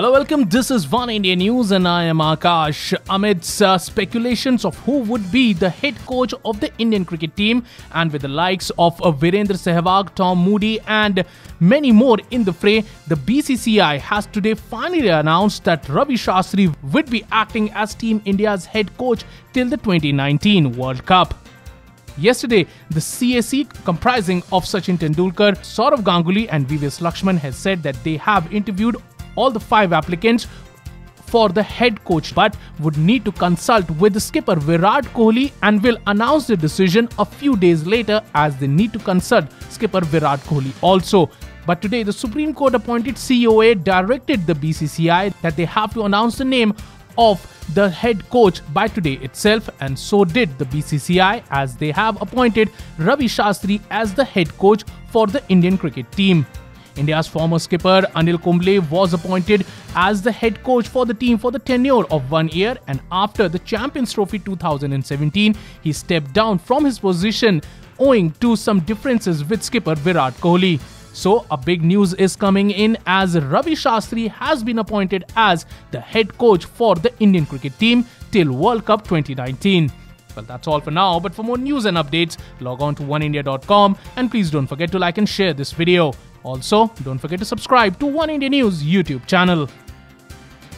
Hello, welcome. This is One India News, and I am Akash. Amidst uh, speculations of who would be the head coach of the Indian cricket team, and with the likes of uh, Virender Sehwag, Tom Moody, and many more in the fray, the BCCI has today finally announced that Ravi Shastri would be acting as Team India's head coach till the 2019 World Cup. Yesterday, the CAC, comprising of Sachin Tendulkar, Sourav Ganguly, and VVS Laxman, has said that they have interviewed all the five applicants for the head coach but would need to consult with the skipper Virat Kohli and will announce the decision a few days later as they need to consult skipper Virat Kohli also. But today, the Supreme Court appointed COA directed the BCCI that they have to announce the name of the head coach by today itself, and so did the BCCI as they have appointed Ravi Shastri as the head coach for the Indian cricket team. India's former skipper Anil Kumble was appointed as the head coach for the team for the tenure of one year, and after the Champions Trophy 2017, he stepped down from his position owing to some differences with skipper Virat Kohli. So, a big news is coming in as Ravi Shastri has been appointed as the head coach for the Indian cricket team till World Cup 2019. Well, that's all for now, but for more news and updates, log on to oneindia.com and please don't forget to like and share this video. Also, don't forget to subscribe to One India News YouTube channel.